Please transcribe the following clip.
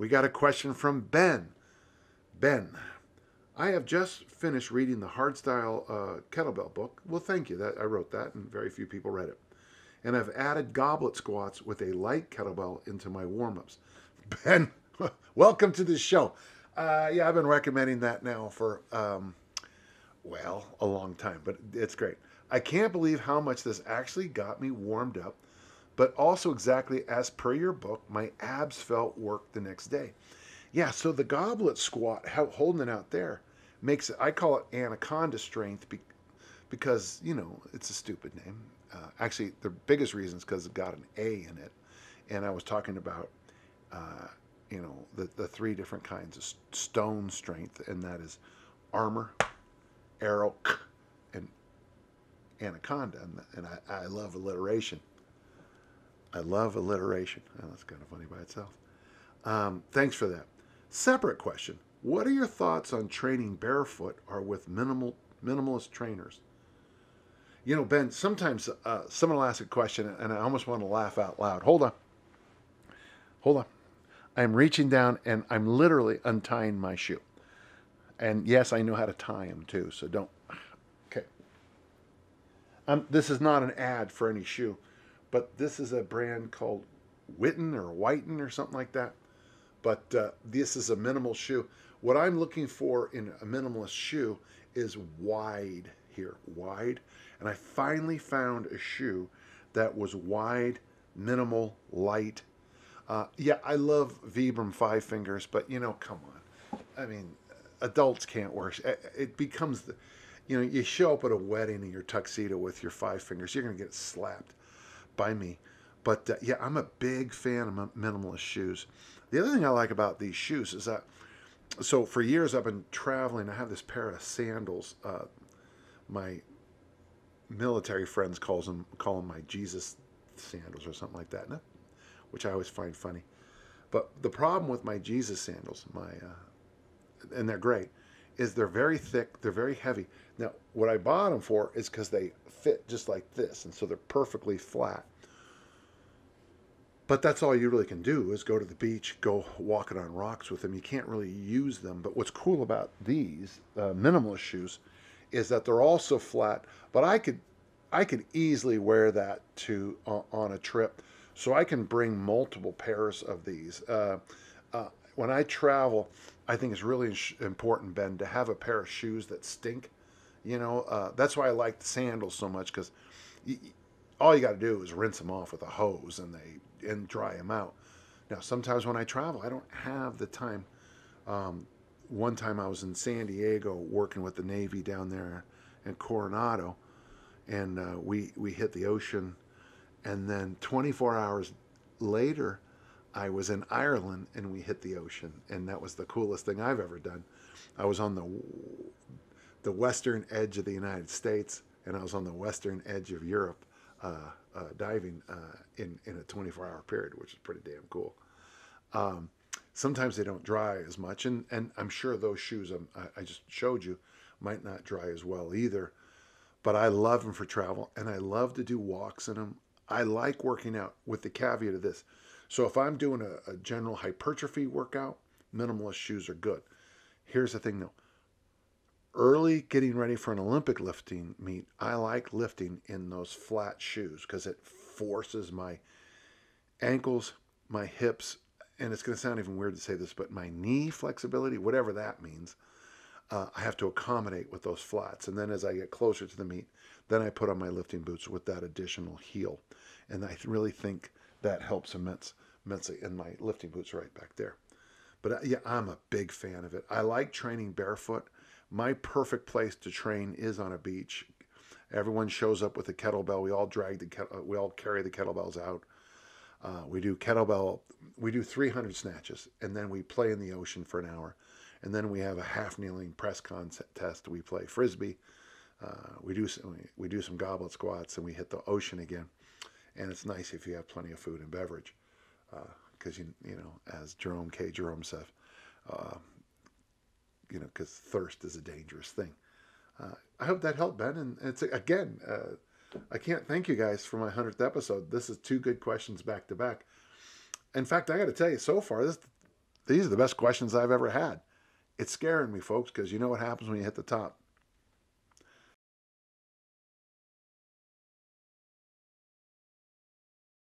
We got a question from Ben. Ben, I have just finished reading the Hardstyle uh, kettlebell book. Well, thank you. That I wrote that, and very few people read it. And I've added goblet squats with a light kettlebell into my warm-ups. Ben, welcome to the show. Uh, yeah, I've been recommending that now for um, well a long time, but it's great. I can't believe how much this actually got me warmed up, but also exactly as per your book, my abs felt work the next day. Yeah, so the goblet squat, holding it out there, makes it, I call it anaconda strength because, you know, it's a stupid name. Uh, actually, the biggest reason is because it got an A in it. And I was talking about, uh, you know, the, the three different kinds of stone strength, and that is armor, arrow, and anaconda. And, and I, I love alliteration. I love alliteration. Oh, that's kind of funny by itself. Um, thanks for that. Separate question. What are your thoughts on training barefoot or with minimal minimalist trainers? You know, Ben, sometimes uh, someone will ask a question and I almost want to laugh out loud. Hold on. Hold on. I'm reaching down and I'm literally untying my shoe. And yes, I know how to tie them too, so don't. Okay. Um, this is not an ad for any shoe, but this is a brand called Witten or Whiten or something like that but uh, this is a minimal shoe. What I'm looking for in a minimalist shoe is wide here, wide. And I finally found a shoe that was wide, minimal, light. Uh, yeah, I love Vibram Five Fingers, but you know, come on. I mean, adults can't wear. It becomes the, you know, you show up at a wedding in your tuxedo with your Five Fingers, you're gonna get slapped by me. But uh, yeah, I'm a big fan of minimalist shoes. The other thing I like about these shoes is that, so for years I've been traveling. I have this pair of sandals. Uh, my military friends calls them call them my Jesus sandals or something like that, which I always find funny. But the problem with my Jesus sandals, my uh, and they're great, is they're very thick, they're very heavy. Now, what I bought them for is because they fit just like this, and so they're perfectly flat. But that's all you really can do is go to the beach, go walking on rocks with them. You can't really use them. But what's cool about these uh, minimalist shoes is that they're also flat. But I could, I could easily wear that to uh, on a trip, so I can bring multiple pairs of these. Uh, uh when I travel, I think it's really important, Ben, to have a pair of shoes that stink. You know, uh, that's why I like the sandals so much because all you got to do is rinse them off with a hose, and they and dry them out. Now, sometimes when I travel, I don't have the time. Um, one time I was in San Diego working with the Navy down there in Coronado, and uh, we we hit the ocean, and then 24 hours later, I was in Ireland and we hit the ocean, and that was the coolest thing I've ever done. I was on the the western edge of the United States, and I was on the western edge of Europe, uh, uh, diving uh, in in a 24 hour period, which is pretty damn cool. Um, sometimes they don't dry as much, and and I'm sure those shoes I'm, I just showed you might not dry as well either. But I love them for travel, and I love to do walks in them. I like working out with the caveat of this. So if I'm doing a, a general hypertrophy workout, minimalist shoes are good. Here's the thing though early getting ready for an Olympic lifting meet, I like lifting in those flat shoes because it forces my ankles, my hips, and it's going to sound even weird to say this, but my knee flexibility, whatever that means, uh, I have to accommodate with those flats. And then as I get closer to the meet, then I put on my lifting boots with that additional heel. And I really think that helps immense, immensely. And my lifting boots right back there. But uh, yeah, I'm a big fan of it. I like training barefoot my perfect place to train is on a beach. Everyone shows up with a kettlebell. We all drag the uh, we all carry the kettlebells out. Uh, we do kettlebell. We do 300 snatches, and then we play in the ocean for an hour, and then we have a half kneeling press contest. We play frisbee. Uh, we do some, we do some goblet squats, and we hit the ocean again. And it's nice if you have plenty of food and beverage, because uh, you you know as Jerome K. Jerome said, you know, because thirst is a dangerous thing. Uh, I hope that helped, Ben. And it's again, uh, I can't thank you guys for my hundredth episode. This is two good questions back to back. In fact, I got to tell you, so far this these are the best questions I've ever had. It's scaring me, folks, because you know what happens when you hit the top.